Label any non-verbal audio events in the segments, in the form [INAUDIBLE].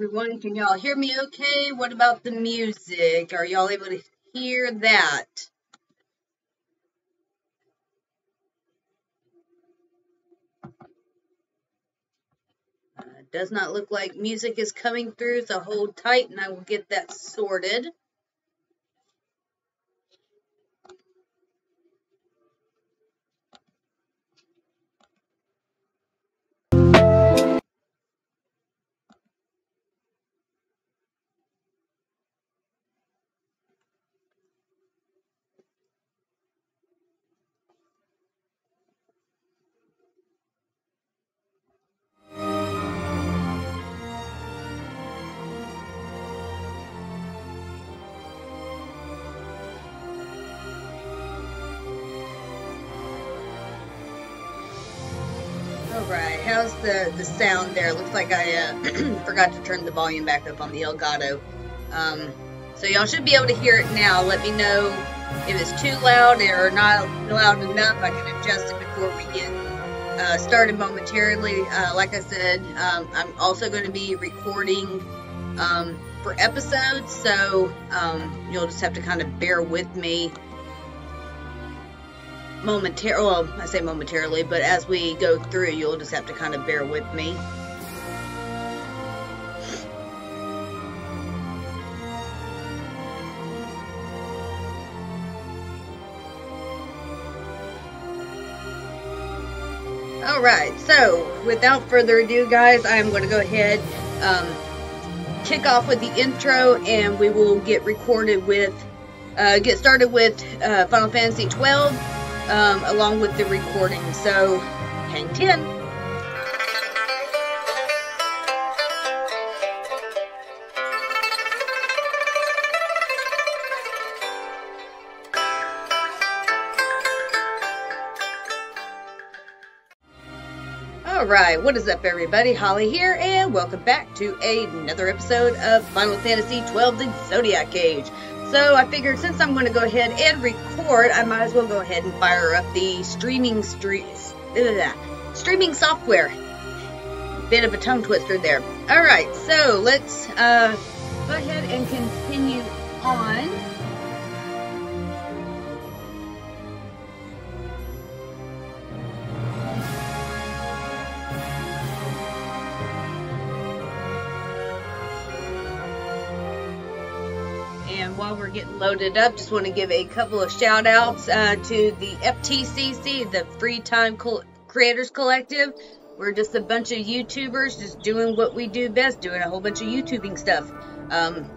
Everyone, can y'all hear me okay? What about the music? Are y'all able to hear that? Uh, does not look like music is coming through, so hold tight and I will get that sorted. The, the sound there? Looks like I uh, [CLEARS THROAT] forgot to turn the volume back up on the Elgato. Um, so y'all should be able to hear it now. Let me know if it's too loud or not loud enough. I can adjust it before we get uh, started momentarily. Uh, like I said, um, I'm also going to be recording um, for episodes, so um, you'll just have to kind of bear with me momentarily. Well, I say momentarily, but as we go through, you'll just have to kind of bear with me. All right, so without further ado, guys, I am going to go ahead, um, kick off with the intro, and we will get recorded with, uh, get started with uh, Final Fantasy 12 um, along with the recording. So hang 10. Alright, what is up everybody? Holly here, and welcome back to another episode of Final Fantasy XII The Zodiac Age. So I figured since I'm going to go ahead and record, I might as well go ahead and fire up the streaming streaming software. Bit of a tongue twister there. All right, so let's uh, go ahead and continue on. While we're getting loaded up, just want to give a couple of shout outs uh, to the FTCC, the Free Time Col- Creators Collective. We're just a bunch of YouTubers just doing what we do best, doing a whole bunch of YouTubing stuff. Um,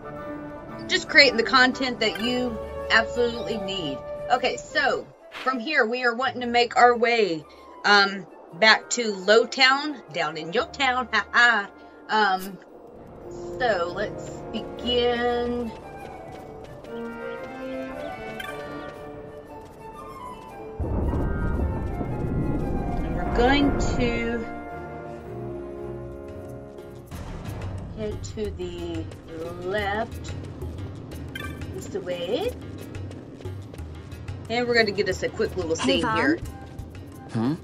just creating the content that you absolutely need. Okay, so from here, we are wanting to make our way um, back to Lowtown, down in your town. Um, so let's begin going to head to the left this way. And we're going to get us a quick little scene hey, here. Hmm?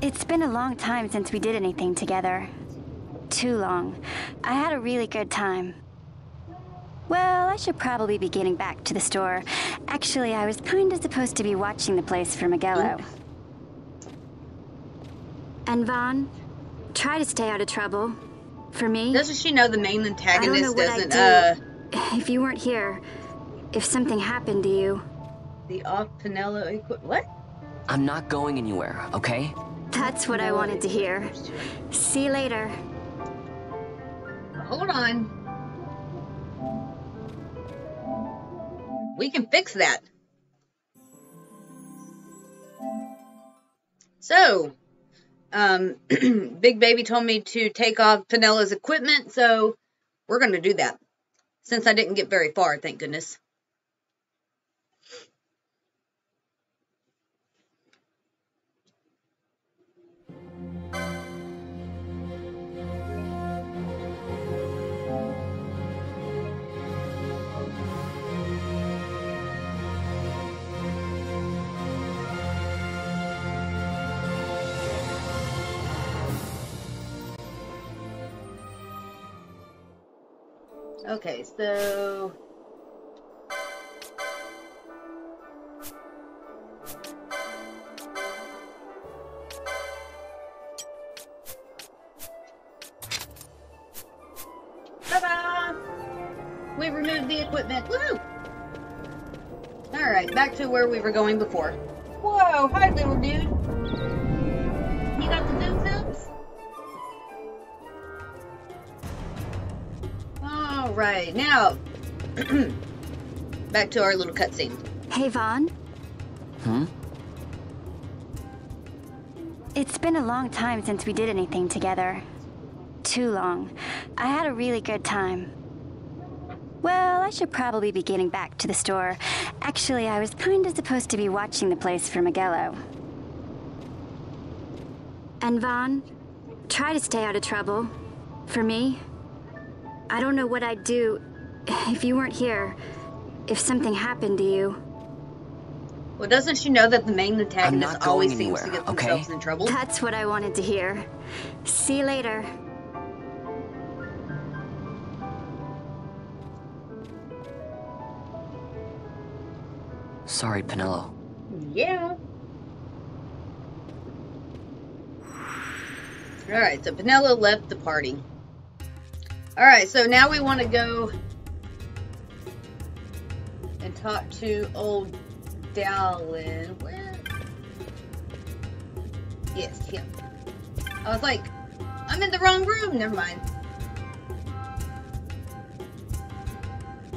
It's been a long time since we did anything together. Too long. I had a really good time. Well, I should probably be getting back to the store. Actually, I was kinda supposed to be watching the place for Migelo. And Vaan, try to stay out of trouble. For me. Doesn't she know the main antagonist doesn't, do uh... If you weren't here, if something happened to you. The off Penelo what? I'm not going anywhere, okay? That's what I wanted to hear. See you later. Hold on. We can fix that. So, um, [CLEARS THROAT] Big Baby told me to take off Penelo's equipment, so we're going to do that. Since I didn't get very far, thank goodness. Okay, so Ta-da! We removed the equipment. Woo! Alright, back to where we were going before. Whoa, hi little dude. Alright, now [CLEARS THROAT] back to our little cutscene. Hey, Vaan. Hmm? It's been a long time since we did anything together. Too long. I had a really good time. Well, I should probably be getting back to the store. Actually, I was kinda supposed to be watching the place for Migelo. And Vaan, try to stay out of trouble. For me. I don't know what I'd do if you weren't here. If something happened to you. Well, doesn't she know that the main antagonist not going always seems to get okay? themselves in trouble? That's what I wanted to hear. See you later. Sorry, Penelo. Yeah. Alright, so Penelo left the party. Alright, so now we want to go and talk to old Dalan. Where? Yes, him. I was like, I'm in the wrong room. Never mind.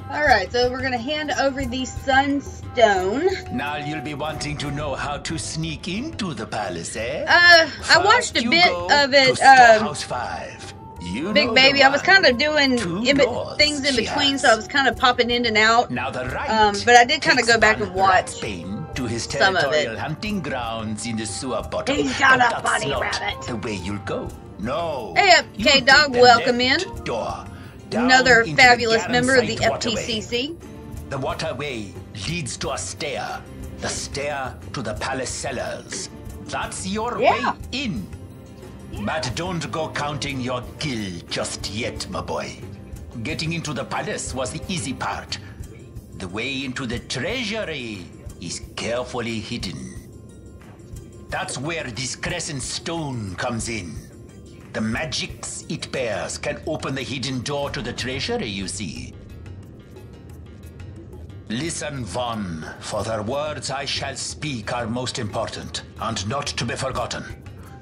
Alright, so we're going to hand over the Sunstone. Now you'll be wanting to know how to sneak into the palace, eh? Uh, I watched a bit of it. Um, Storehouse Five. You Big baby, I was kind of doing in things in between, so I was kind of popping in and out. Now the right. Um, but I did kinda go back and watch to his some of it. territorial hunting grounds in the sewer bottom. He's got But a bunny rabbit. The way you'll go. No. Hey, You K-Dog, welcome in. Door. Another fabulous member of the waterway. FTCC. The waterway leads to a stair. The stair to the palace cellars. That's your Yeah. way in. But don't go counting your kill just yet, my boy. Getting into the palace was the easy part. The way into the treasury is carefully hidden. That's where this crescent stone comes in. The magics it bears can open the hidden door to the treasury, you see. Listen, Vaan, for the words I shall speak are most important and not to be forgotten.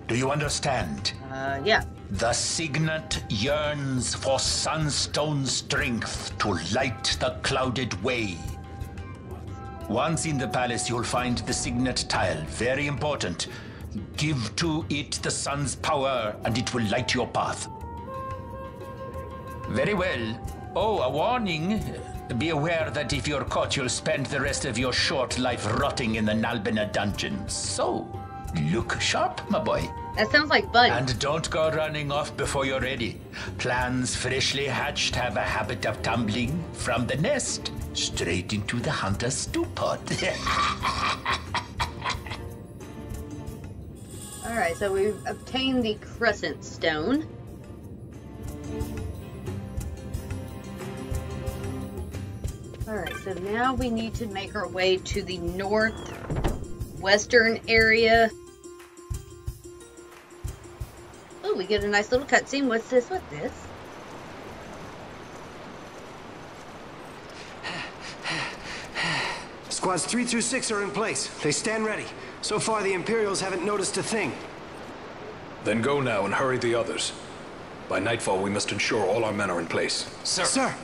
Do you understand? Uh, yeah. The signet yearns for sunstone strength to light the clouded way. Once in the palace, you'll find the signet tile. Very important. Give to it the sun's power, and it will light your path. Very well. Oh, a warning. Be aware that if you're caught, you'll spend the rest of your short life rotting in the Nalbina dungeons. So, look sharp, my boy. That sounds like fun. And don't go running off before you're ready. Plans freshly hatched have a habit of tumbling from the nest straight into the hunter's stew pot. [LAUGHS] Alright, so we've obtained the Crescent Stone. Alright, so now we need to make our way to the northwestern area. Oh, we get a nice little cutscene. What's this? What's this? [SIGHS] Squads 3 through 6 are in place. They stand ready. So far, the Imperials haven't noticed a thing. Then go now and hurry the others. By nightfall, we must ensure all our men are in place. Sir. Sir.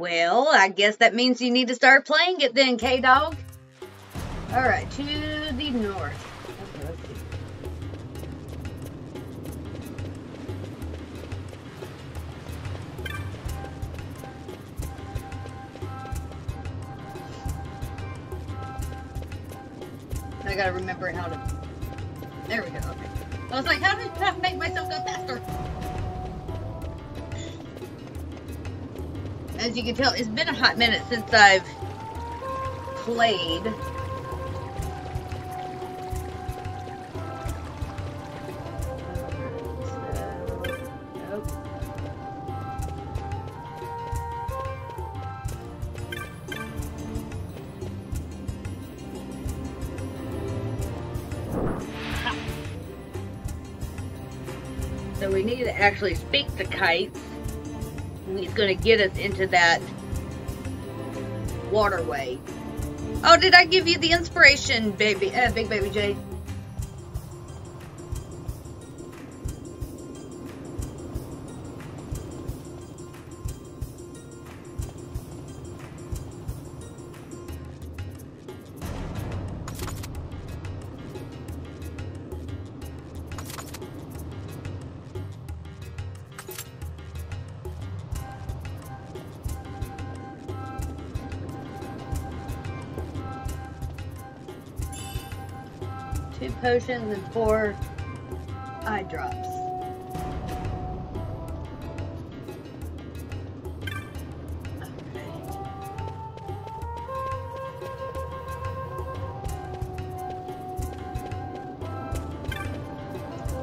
Well, I guess that means you need to start playing it then, K-Dog. Alright, to the north. I gotta remember how to... There we go, okay. I was like, how do I make myself go faster? as you can tell, it's been a hot minute since I've played. So we need to actually speak the Kytes. He's going to get us into that waterway. Oh, did I give you the inspiration, baby? Uh, big baby J. potions and four eye drops.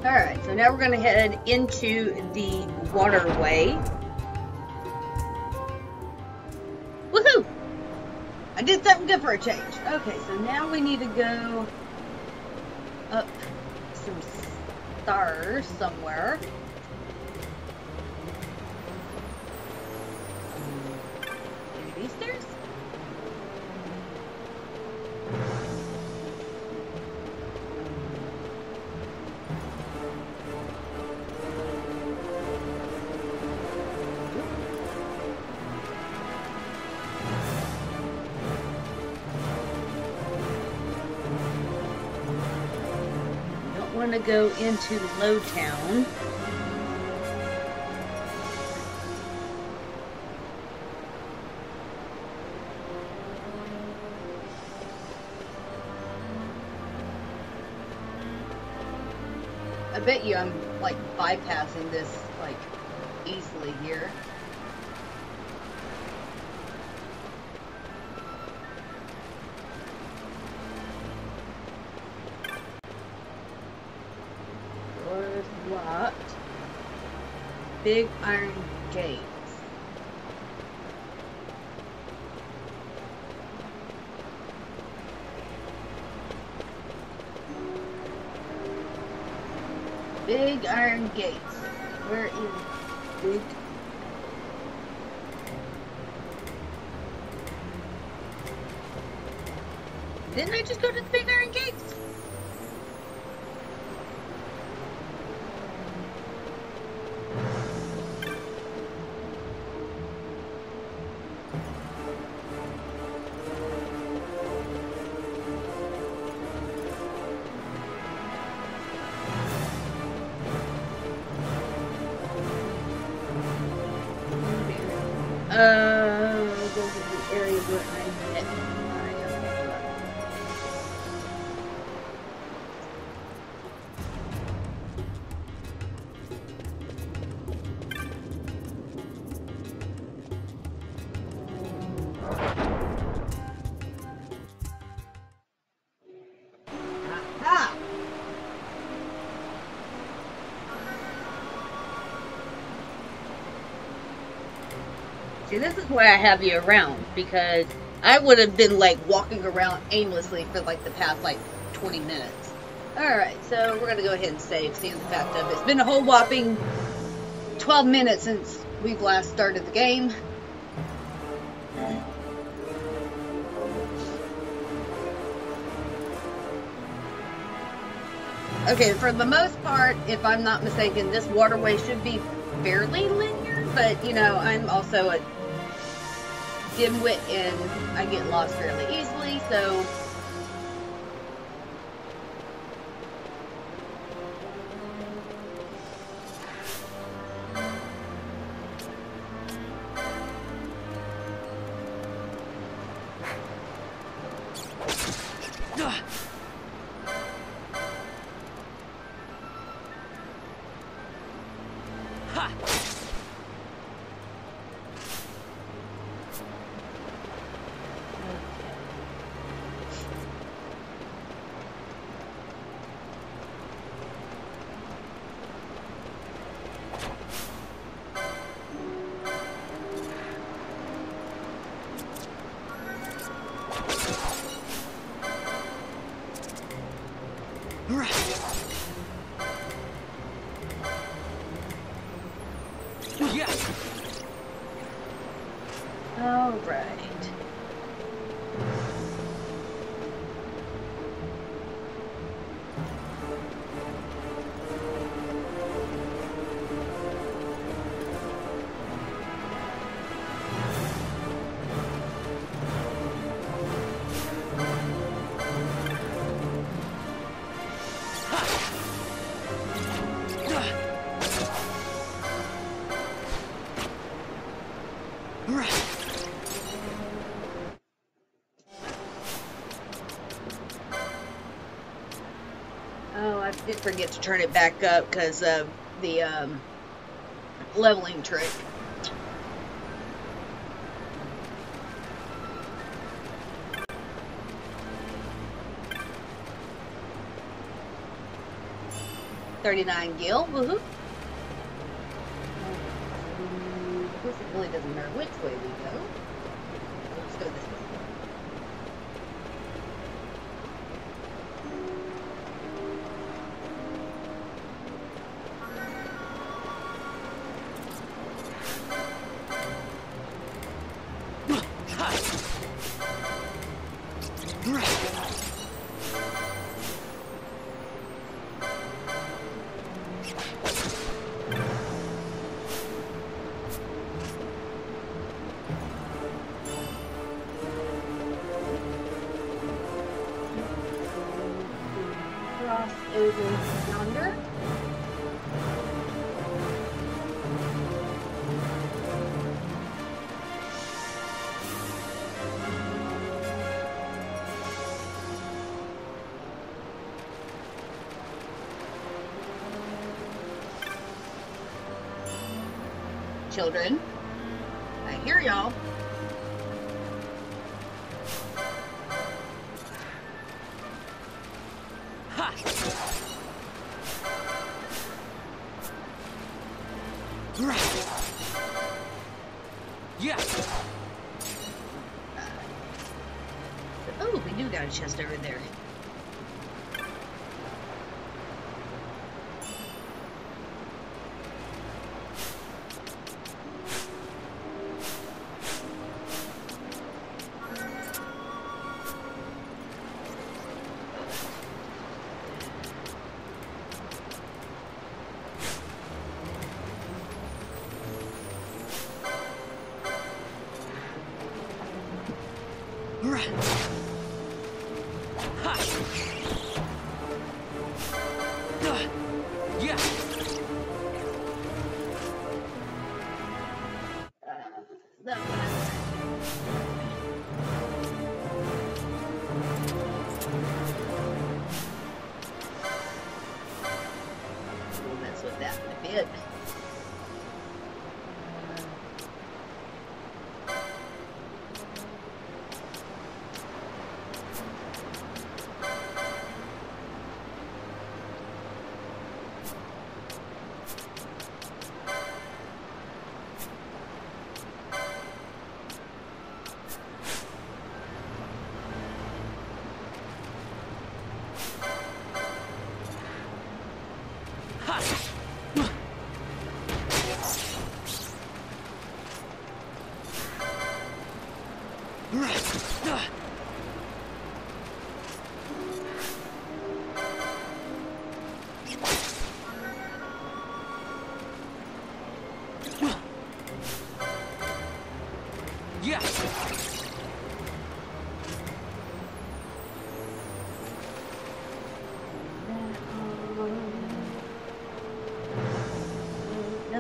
Alright, so now we're going to head into the waterway. Woohoo! I did something good for a change. Okay, so now we need to go up some somewhere. Want to go into Lowtown. See, this is why I have you around because I would have been like walking around aimlessly for like the past like 20 minutes. Alright, so we're gonna go ahead and save, seeing the fact of it's been a whole whopping 12 minutes since we've last started the game. Okay, for the most part, if I'm not mistaken, this waterway should be fairly linear, but you know, I'm also a dimwit and I get lost fairly easily, so forget to turn it back up because of the um, leveling trick. Thirty-nine gil, woohoo! It really doesn't matter which way we go. Yeah. Oh, we do got a chest over there.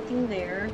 Nothing there.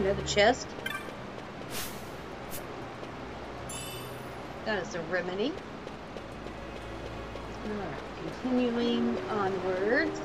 Another chest. That is a remedy. Continuing onwards.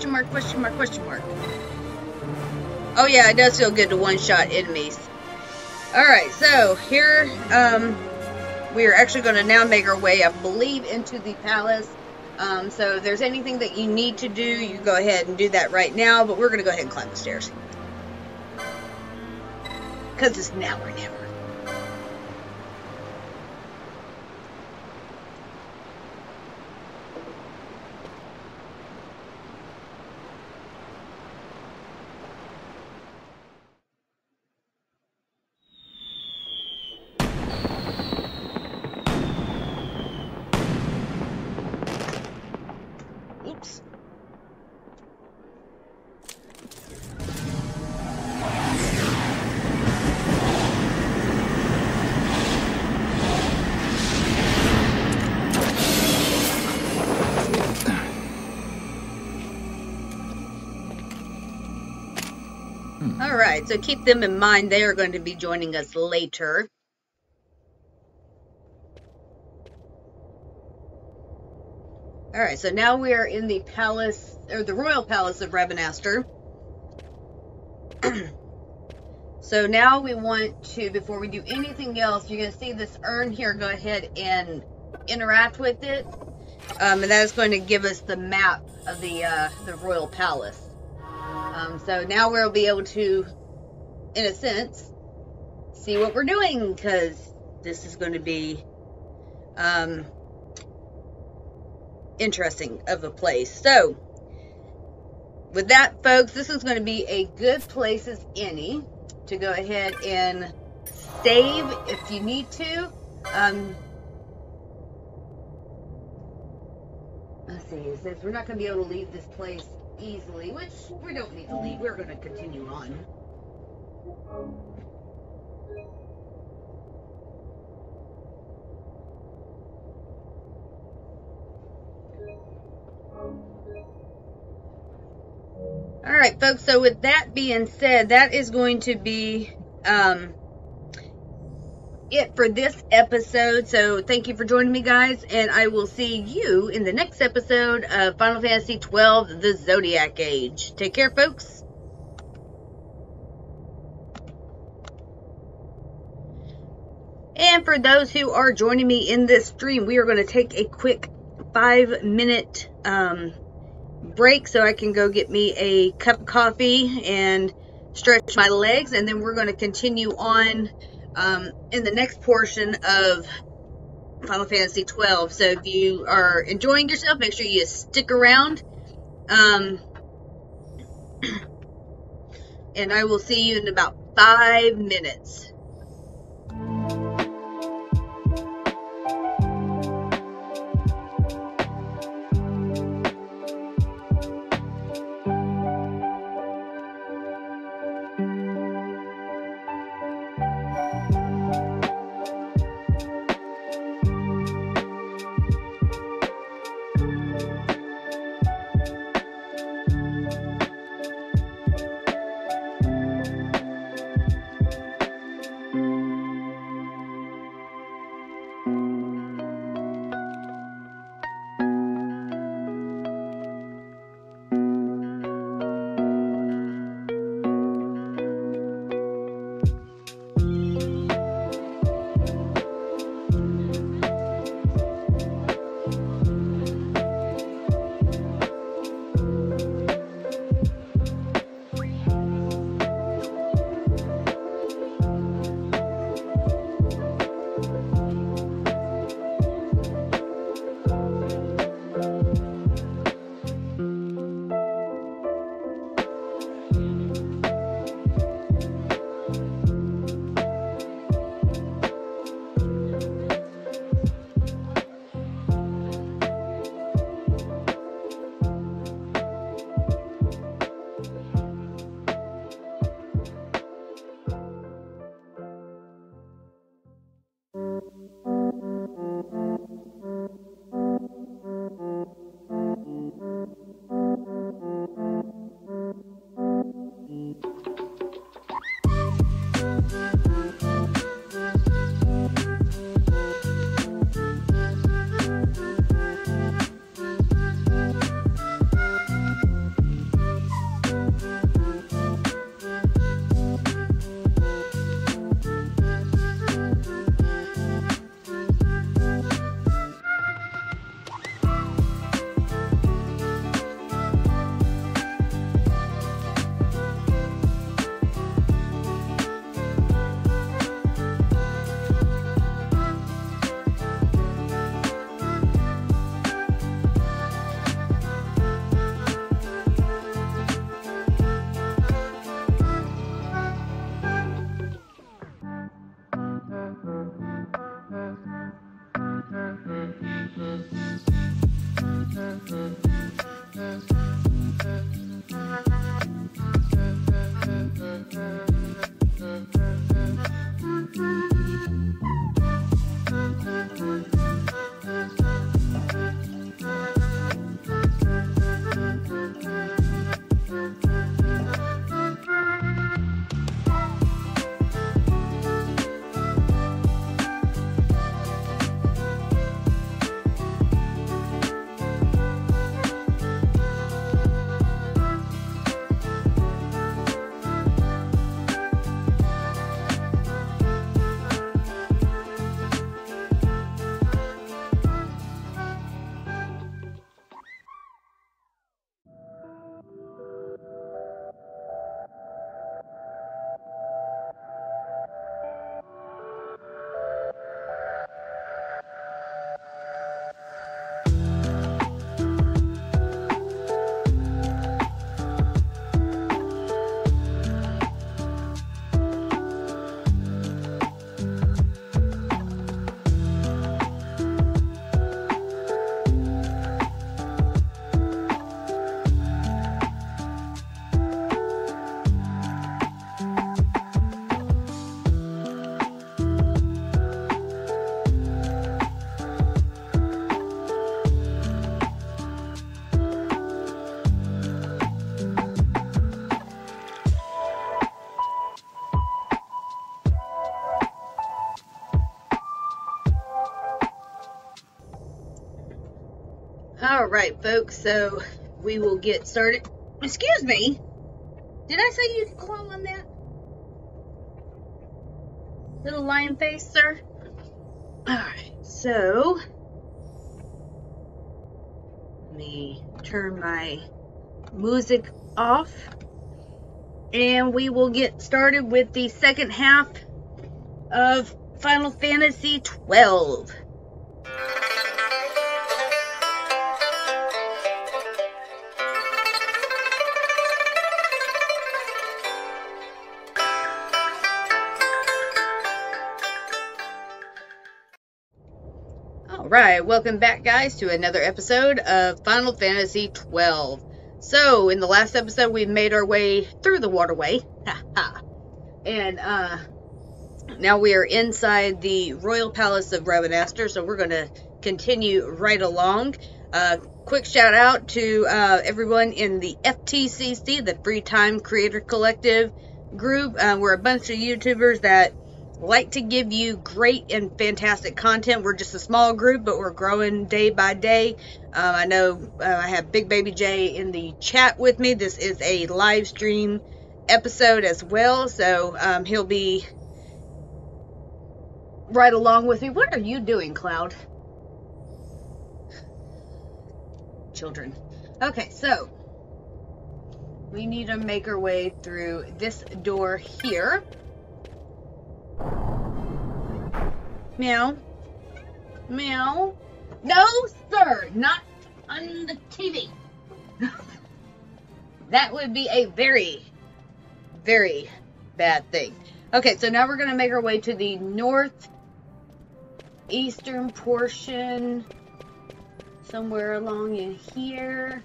Question mark, question mark, question mark. Oh yeah, it does feel good to one-shot enemies. Alright, so here, um, we are actually going to now make our way, I believe, into the palace. Um, so if there's anything that you need to do, you go ahead and do that right now, but we're going to go ahead and climb the stairs. Because it's now or never. Oops. All right, so keep them in mind. They are going to be joining us later. All right, so now we are in the palace, or the royal palace of Rabanastre. [CLEARS THROAT] so now we want to, before we do anything else, you're going to see this urn here. Go ahead and interact with it. Um, and that is going to give us the map of the, uh, the royal palace. Um, so now we'll be able to, in a sense, see what we're doing, because this is going to be... Um, interesting of a place. So, with that, folks, this is going to be a good place as any to go ahead and save if you need to. Um, let's see, it says we're not going to be able to leave this place easily, which we don't need to leave. We're going to continue on. All right, folks. So with that being said, that is going to be um, it for this episode. So thank you for joining me, guys, and I will see you in the next episode of Final Fantasy XII: The Zodiac Age. Take care, folks. And for those who are joining me in this stream, we are going to take a quick five minute um, break so I can go get me a cup of coffee and stretch my legs. And then we're going to continue on um, in the next portion of Final Fantasy 12. So if you are enjoying yourself, make sure you stick around. Um, [CLEARS THROAT] and I will see you in about five minutes. Right, folks. So we will get started. Excuse me. Did I say you could claw on that? Little lion face, sir. All right. So let me turn my music off, and we will get started with the second half of Final Fantasy twelve. Alright, welcome back guys to another episode of Final Fantasy twelve. So, in the last episode we made our way through the waterway. [LAUGHS] and uh now we are inside the Royal Palace of Rabanastre, so we're going to continue right along. Uh, quick shout out to uh, everyone in the FTCC, the Free Time Creator Collective group. Uh, we're a bunch of YouTubers that like to give you great and fantastic content. We're just a small group, but we're growing day by day. Um, I know uh, I have Big Baby J in the chat with me. This is a live stream episode as well, so um, he'll be right along with me. What are you doing, Cloud? Children. Okay, so we need to make our way through this door here. Meow. Meow. No, sir, not on the TV. [LAUGHS] that would be a very, very bad thing. Okay, so now we're going to make our way to the north eastern portion somewhere along in here.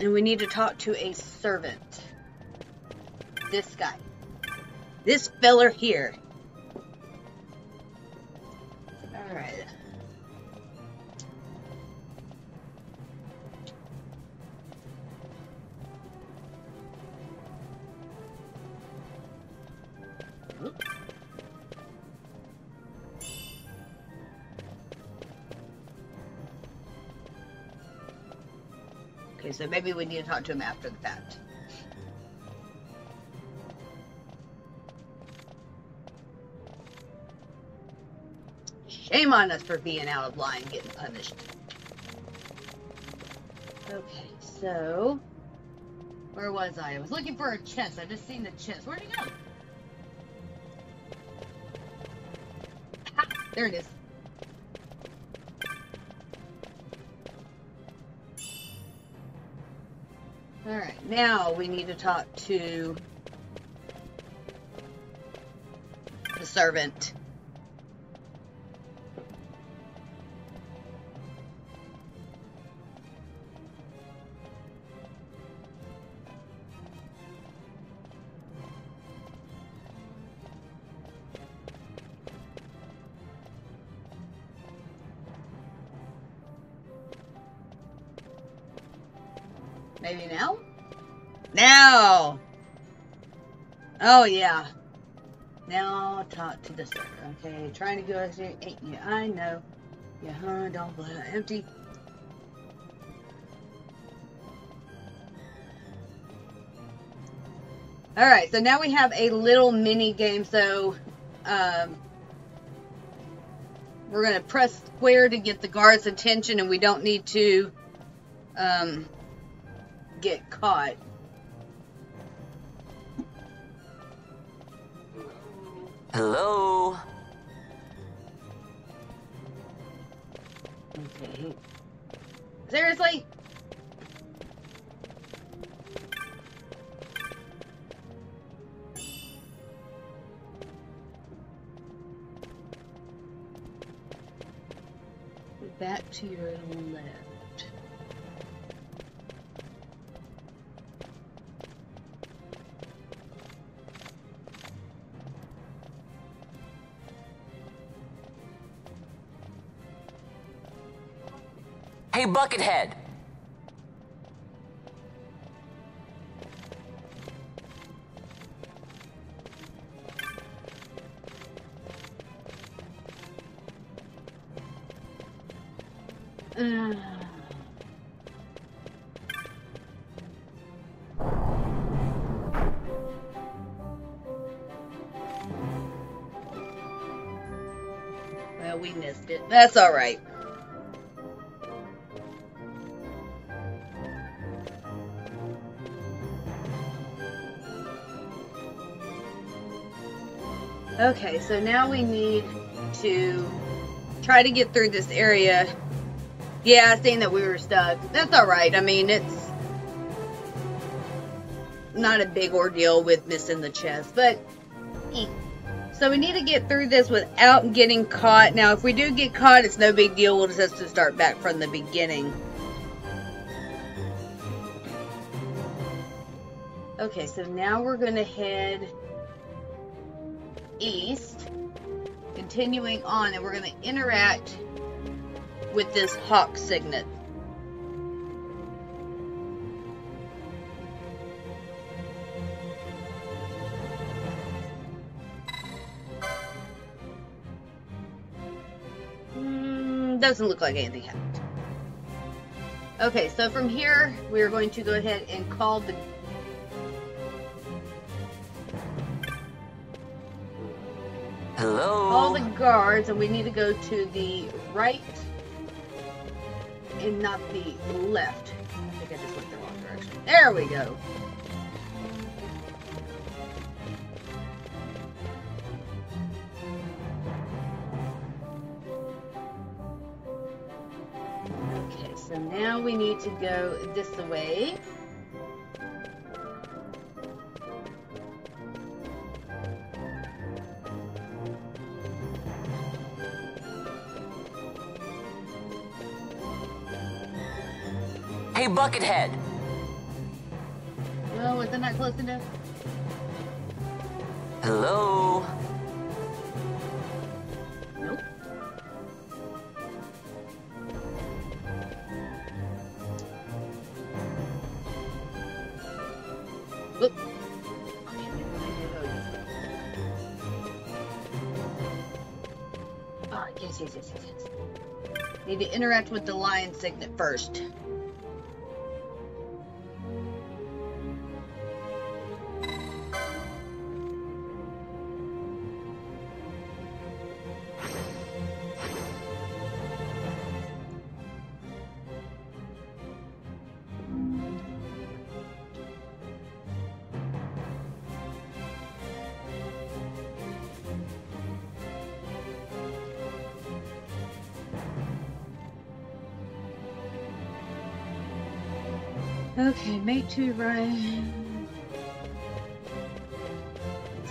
And we need to talk to a servant. This guy. This feller here. Alright. Okay, so maybe we need to talk to him after the fact. Shame on us for being out of line, getting punished. Okay, so where was I? I was looking for a chest. I just seen the chest. Where'd it go? Ha, there it is. Alright, now we need to talk to the servant. Oh, yeah. Now talk to the server. Okay, trying to go ain't you? I know. Don't blow empty. Alright, so now we have a little mini game. So, um, we're going to press square to get the guard's attention, and we don't need to um, get caught. Back to your left. Hey, Buckethead! That's all right. Okay, so now we need to try to get through this area. Yeah, saying that we were stuck. That's alright. I mean, it's not a big ordeal with missing the chest, but. So we need to get through this without getting caught. Now, if we do get caught, it's no big deal. We'll just have to start back from the beginning. Okay, so now we're going to head east, continuing on, and we're going to interact with this hawk signet. Doesn't look like anything happened. Okay, so from here, we are going to go ahead and call the Hello? all the guards, and we need to go to the right and not the left. I think I just went the wrong direction. There we go. Now we need to go this way. Hey, Buckethead. Oh, was that not close enough? Hello? Interact with the lion signet first. Two right.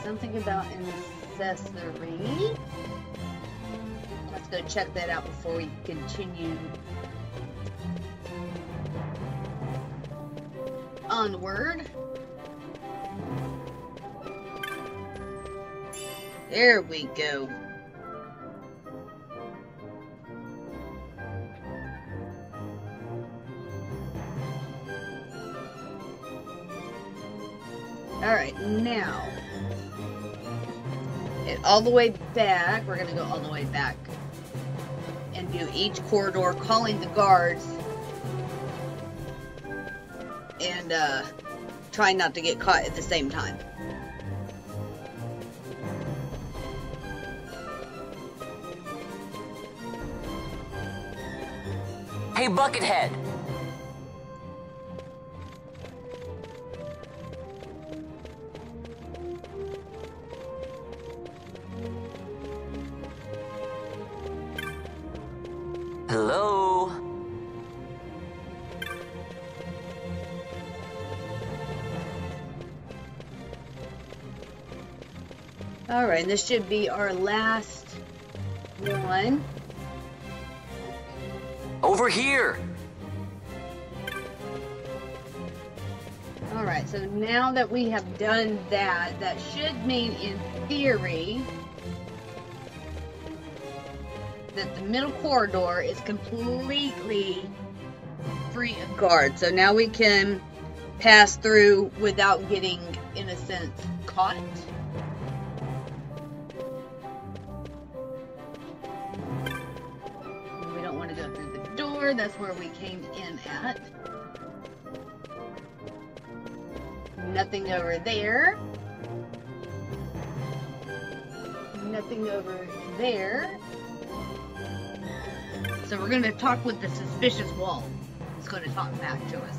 Something about an accessory. Let's go check that out before we continue onward. There we go. Now. All the way back. We're gonna go all the way back. And do each corridor calling the guards. And uh try not to get caught at the same time. Hey, Buckethead. Alright, this should be our last one. Over here. Alright, so now that we have done that, that should mean in theory that the middle corridor is completely free of guards. So now we can pass through without getting, in a sense, caught. Came in at. Nothing over there. Nothing over there. So we're going to talk with the suspicious wall. It's going to talk back to us.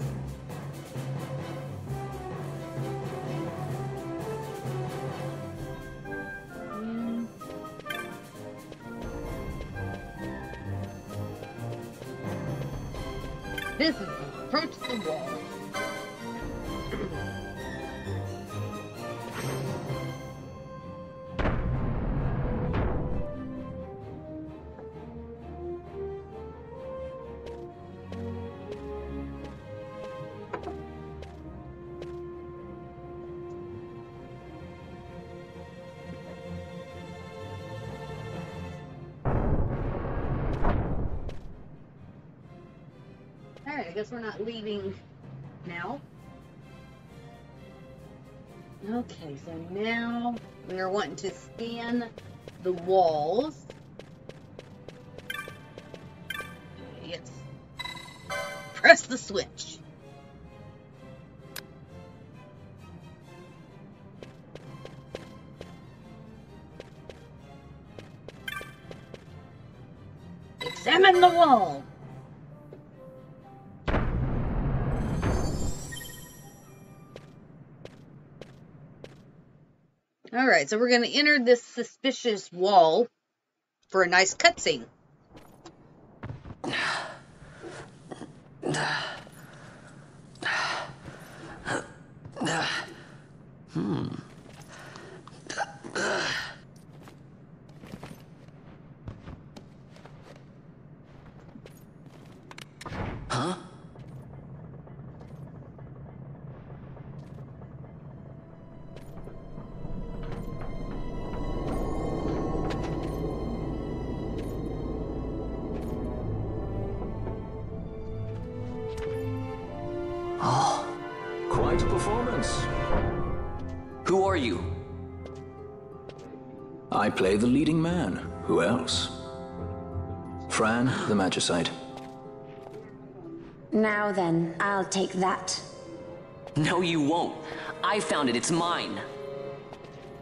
We're not leaving now. Okay, so now we are wanting to scan the walls. Yes. Press the switch. Right, so we're going to enter this suspicious wall for a nice cutscene. Performance. Who are you? I play the leading man. Who else? Fran, the Magicite. Now then, I'll take that. No, you won't. I found it. It's mine.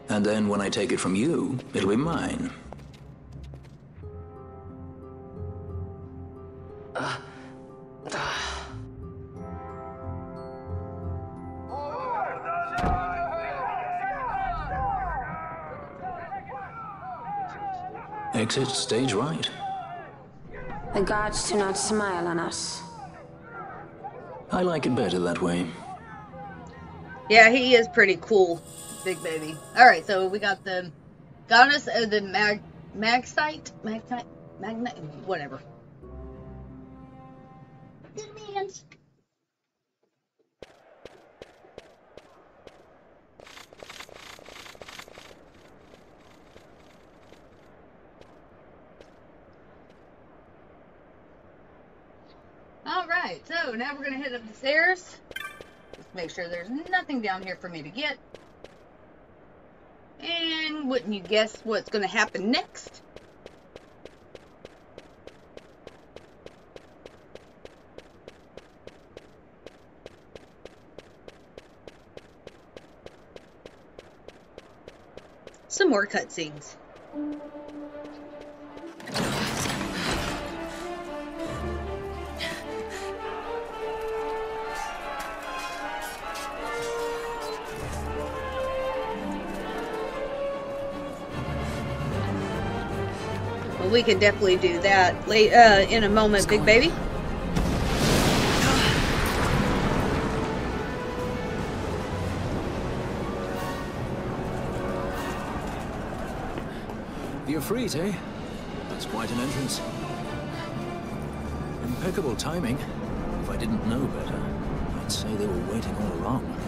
And then when I take it from you, it'll be mine. Exit stage right. The gods do not smile on us. I like it better that way. Yeah, he is pretty cool, big baby. All right, so we got the goddess of the mag magsite, magsite, magnet, whatever. Demands. All right, so now we're gonna head up the stairs. Just make sure there's nothing down here for me to get. And wouldn't you guess what's going to happen next? Some more cutscenes. We can definitely do that late uh, in a moment, big baby. The Ifrit, eh? That's quite an entrance. Impeccable timing. If I didn't know better, I'd say they were waiting all along.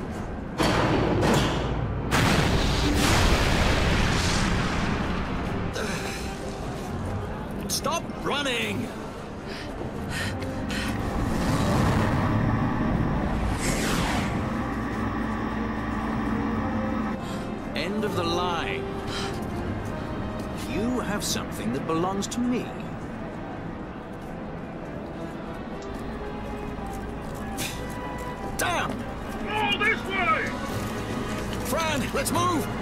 that belongs to me. Damn! Go this way! Fran, let's move!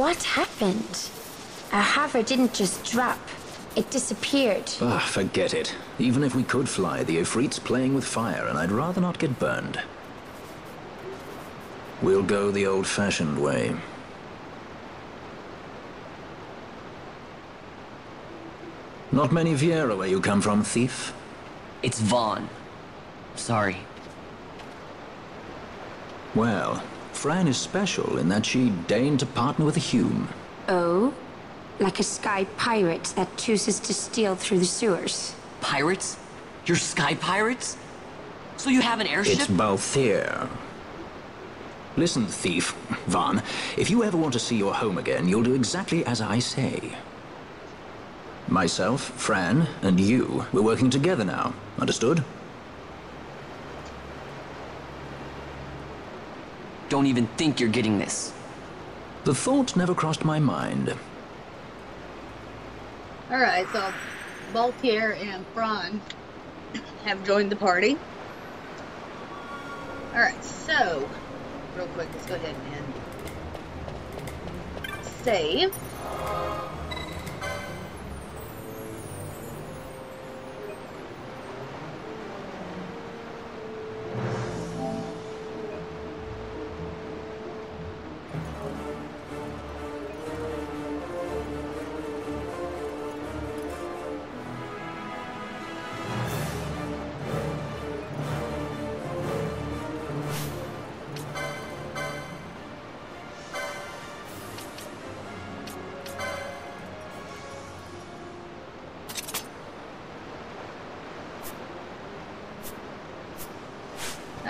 What happened? Our hover didn't just drop. It disappeared. Ah, forget it. Even if we could fly, the Ifrit's playing with fire, and I'd rather not get burned. We'll go the old-fashioned way. Not many Viera where you come from, thief? It's Vaan. Sorry. Well, Fran is special in that she deigned to partner with a Hume. Oh? Like a sky pirate that chooses to steal through the sewers. Pirates? You're sky pirates? So you have an airship? It's Balthier. Listen, thief, [LAUGHS] Vaan, if you ever want to see your home again, you'll do exactly as I say. Myself, Fran, and you, we're working together now. Understood? Don't even think you're getting this. The thought never crossed my mind. Alright, so Balthier and Fran have joined the party. Alright, so, real quick, let's go ahead and save.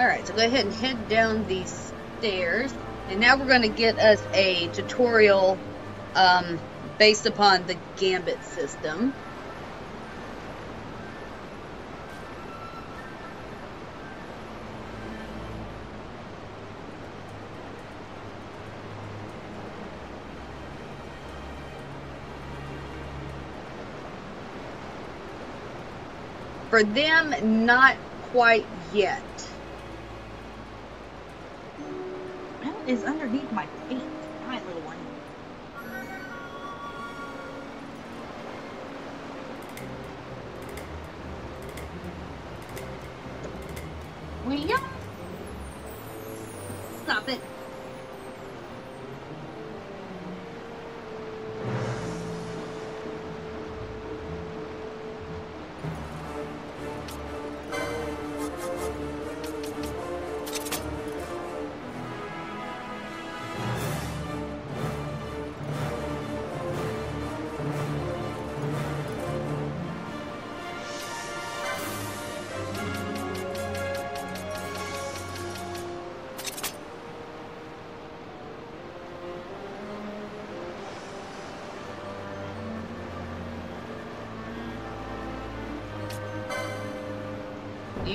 Alright, so go ahead and head down these stairs. And now we're going to get us a tutorial um, based upon the Gambit system. For them, not quite yet. Is underneath my feet?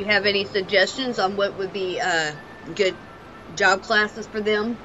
Have any suggestions on what would be uh, good job classes for them?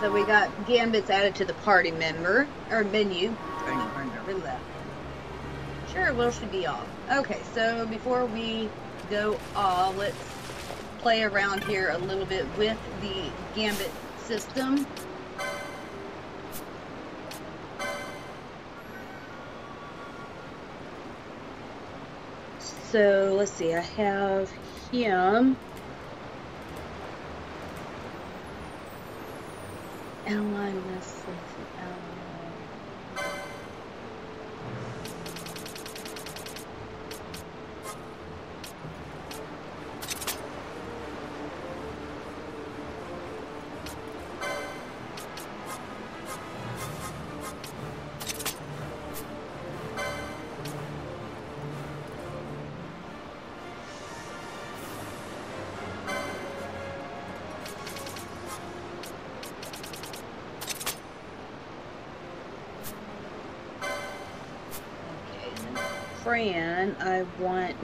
So we got gambits added to the party member or menu. Sure, will should be off. Okay, so before we go off, let's play around here a little bit with the gambit system. So let's see, I have him. Fran, I want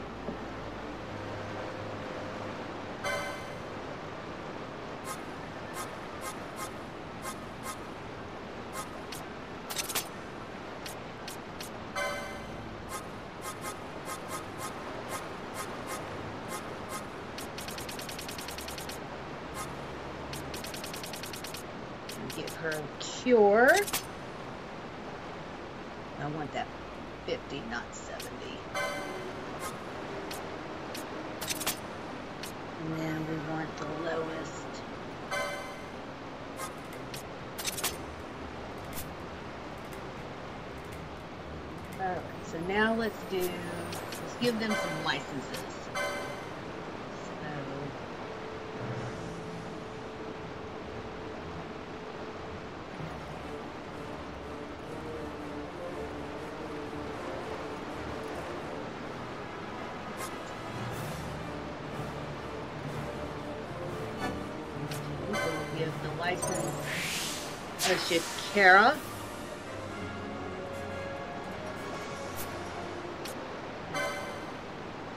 Shakira.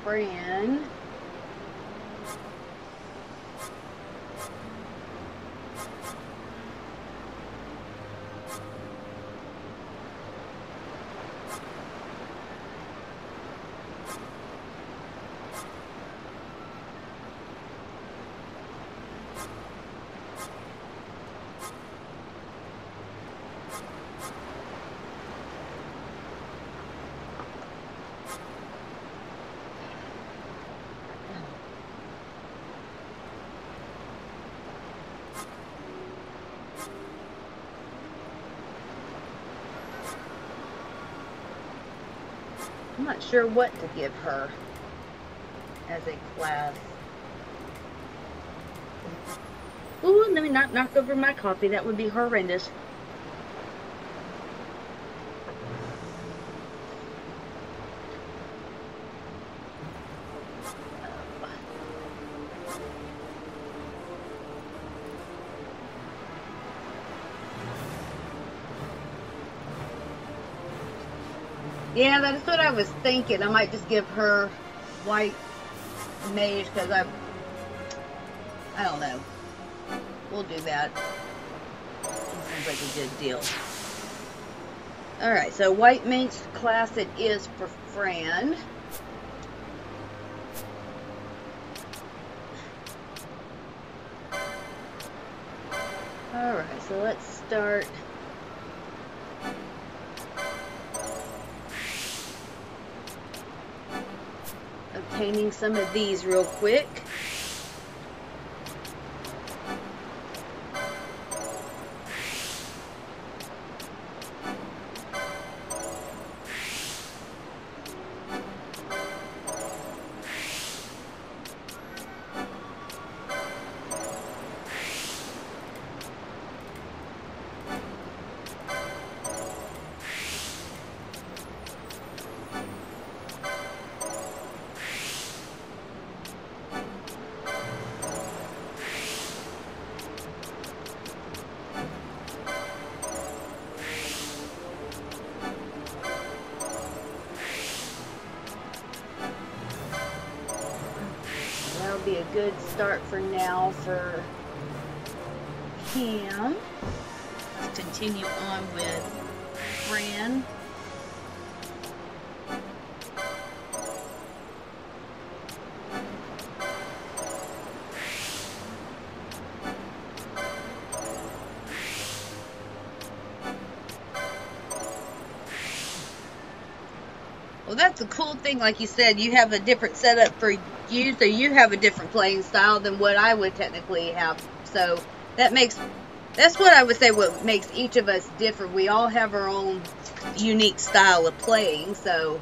Fran. I'm not sure what to give her as a class. Ooh, let me not knock over my coffee. That would be horrendous. Thinking. I might just give her white mage because I'm. I don't know. We'll do that. Seems like a good deal. Alright, so white mage class it is for Fran. Alright, so let's start. Obtaining some of these real quick. Good start for now for Cam. Let's continue on with Fran. Well, that's a cool thing. Like you said, you have a different setup for you, so you have a different playing style than what I would technically have. So that makes that's what I would say. What makes each of us different. We all have our own unique style of playing. So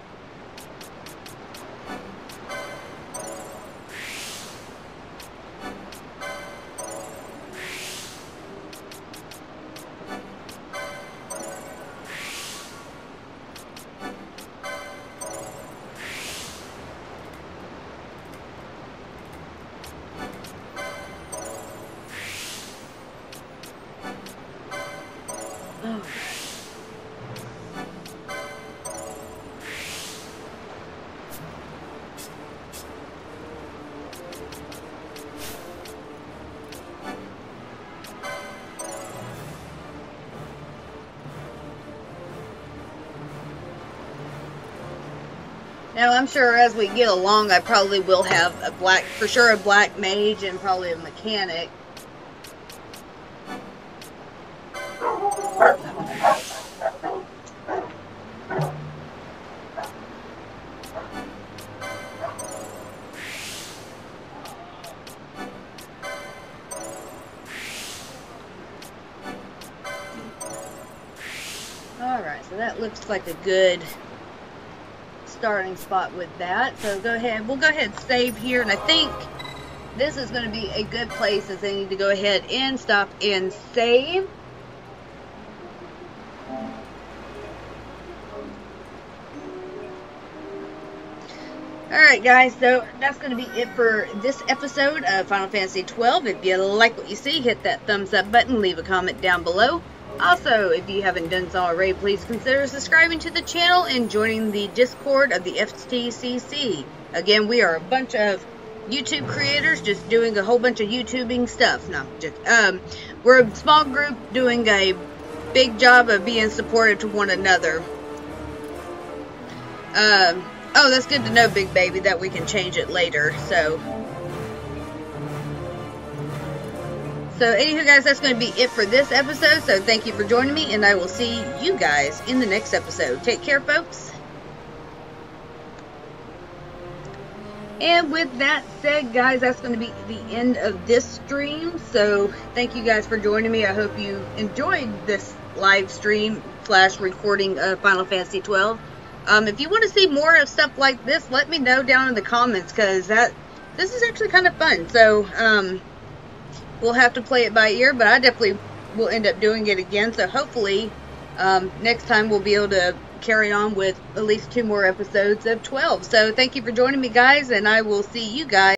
sure as we get along, I probably will have a black, for sure, a black mage and probably a mechanic. Alright, so that looks like a good starting spot with that. So go ahead, we'll go ahead and save here, and I think this is going to be a good place as I need to go ahead and stop and save. Alright guys, so that's going to be it for this episode of Final Fantasy XII. If you like what you see, hit that thumbs up button, leave a comment down below. Also, if you haven't done so already, please consider subscribing to the channel and joining the Discord of the FTCC. Again, we are a bunch of YouTube creators just doing a whole bunch of YouTubing stuff. No, just, um, we're a small group doing a big job of being supportive to one another. Um, oh, that's good to know, Big Baby, that we can change it later, so... So, anywho, guys, that's going to be it for this episode. So, thank you for joining me, and I will see you guys in the next episode. Take care, folks. And with that said, guys, that's going to be the end of this stream. So, thank you guys for joining me. I hope you enjoyed this live stream slash recording of Final Fantasy 12. Um, if you want to see more of stuff like this, let me know down in the comments, because that this is actually kind of fun. So, um we'll have to play it by ear, but I definitely will end up doing it again. So hopefully, um, next time we'll be able to carry on with at least two more episodes of 12. So thank you for joining me, guys, and I will see you guys.